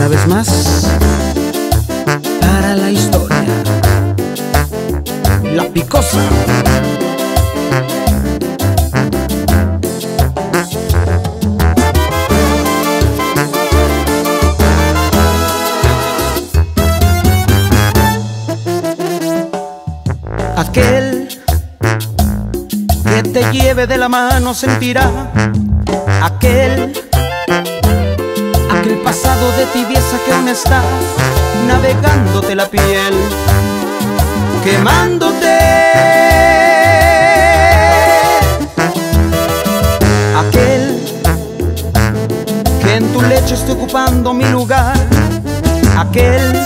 Una vez más, para la historia, la picosa. Aquel que te lleve de la mano sentirá aquel aquel pasado de tibieza que aún está navegándote la piel quemándote aquel que en tu lecho esté ocupando mi lugar aquel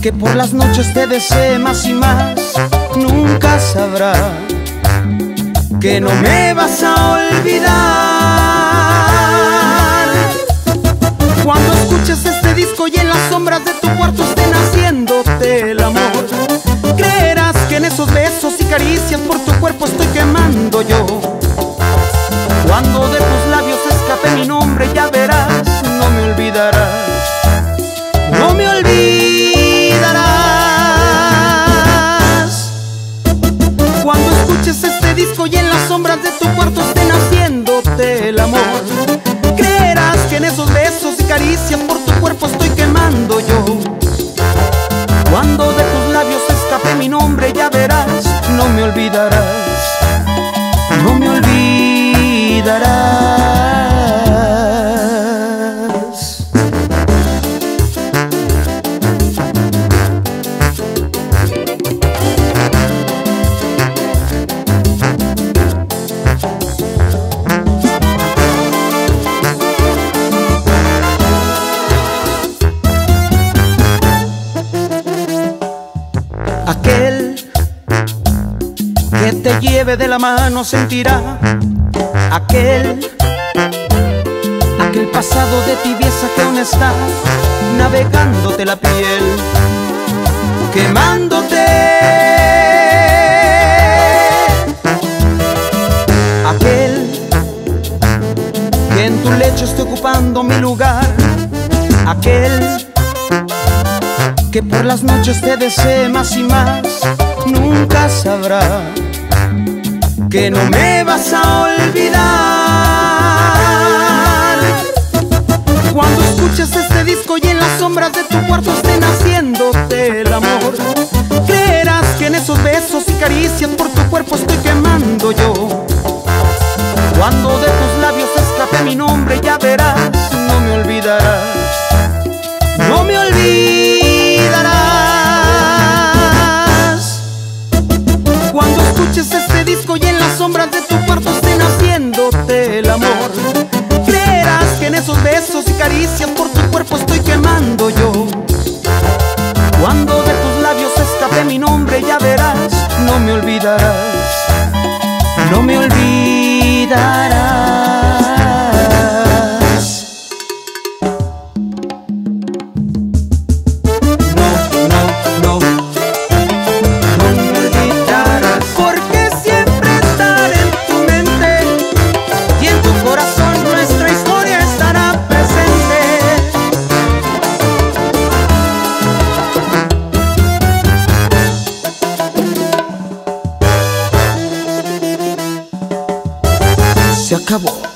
que por las noches te desee más y más, nunca sabrá que no me vas a olvidar. Haciéndote el amor, creerás que en esos besos y caricias por tu cuerpo estoy quemando yo. Que te lleve de la mano sentirá aquel aquel pasado de tibieza que aún está navegándote la piel quemándote. Aquel que en tu lecho esté ocupando mi lugar aquel que por las noches te desee más y más, nunca sabrá que no me vas a olvidar. Cuando escuches este disco y en las sombras de tu cuarto estén haciéndote el amor, creerás que en esos besos y caricias por tu cuerpo estoy quemando caricias por tu cuerpo estoy quemando yo. Cuando de tus labios escape mi nombre ya verás No me olvidarás. No me olvidarás acabó